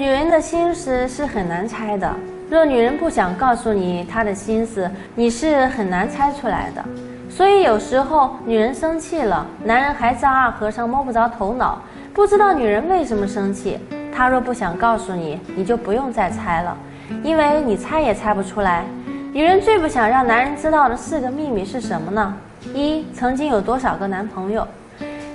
女人的心思是很难猜的。若女人不想告诉你她的心思，你是很难猜出来的。所以有时候女人生气了，男人还丈二和尚摸不着头脑，不知道女人为什么生气。她若不想告诉你，你就不用再猜了，因为你猜也猜不出来。女人最不想让男人知道的四个秘密是什么呢？一，曾经有多少个男朋友？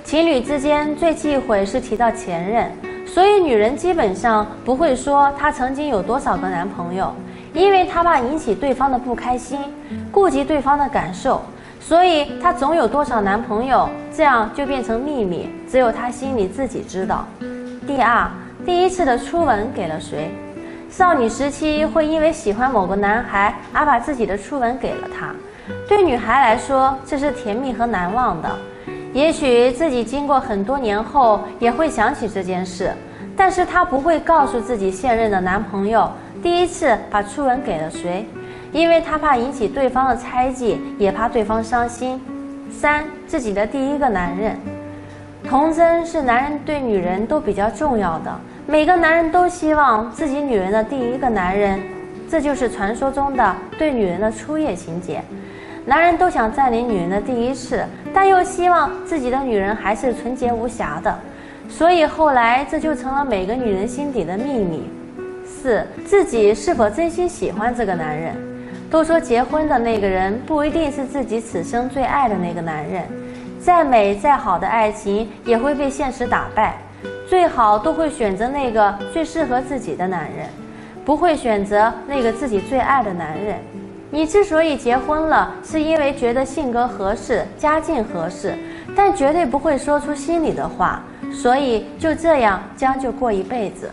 情侣之间最忌讳是提到前任。所以，女人基本上不会说她曾经有多少个男朋友，因为她怕引起对方的不开心，顾及对方的感受，所以她总有多少男朋友，这样就变成秘密，只有她心里自己知道。第二，第一次的初吻给了谁？少女时期会因为喜欢某个男孩而把自己的初吻给了他，对女孩来说，这是甜蜜和难忘的。也许自己经过很多年后也会想起这件事，但是她不会告诉自己现任的男朋友第一次把初吻给了谁，因为她怕引起对方的猜忌，也怕对方伤心。三，自己的第一个男人，童真是男人对女人都比较重要的，每个男人都希望自己女人的第一个男人，这就是传说中的对女人的初夜情节。男人都想占领女人的第一次，但又希望自己的女人还是纯洁无瑕的，所以后来这就成了每个女人心底的秘密。四，自己是否真心喜欢这个男人？都说结婚的那个人不一定是自己此生最爱的那个男人，再美再好的爱情也会被现实打败，最好都会选择那个最适合自己的男人，不会选择那个自己最爱的男人。你之所以结婚了，是因为觉得性格合适、家境合适，但绝对不会说出心里的话，所以就这样将就过一辈子。